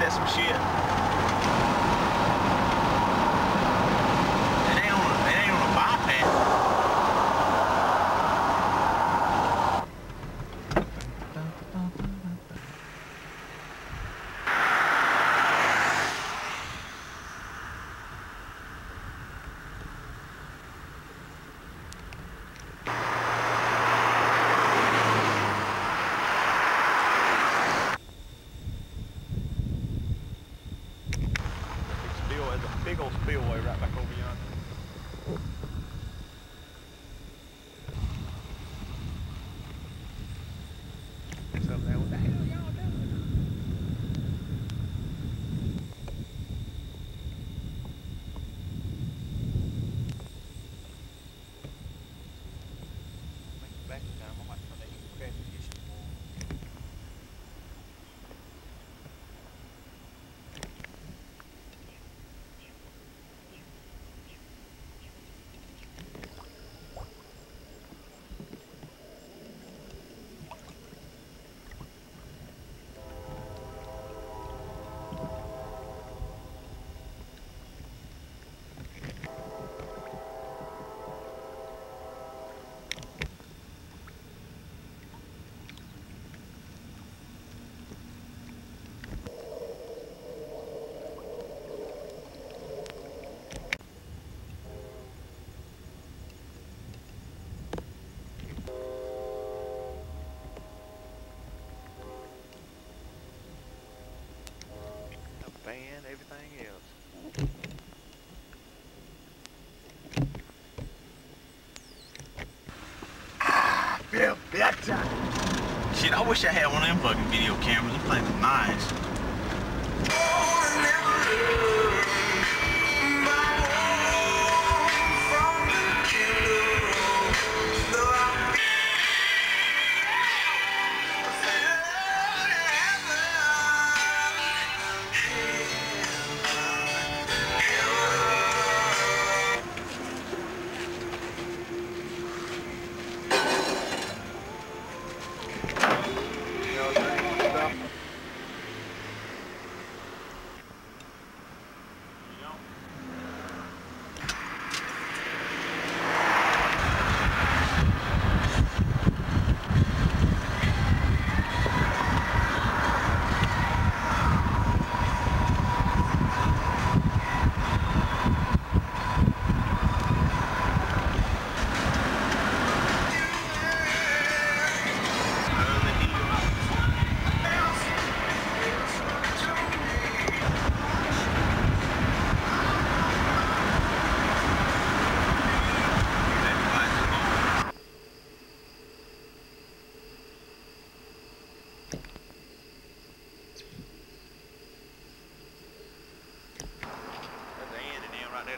that some shit. Big old spillway right back over yonder. A van, everything else. Yeah, that time. Shit, I wish I had one of them fucking video cameras. Them things are nice.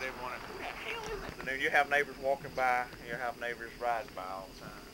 To. And then you have neighbors walking by, and you have neighbors riding by all the time.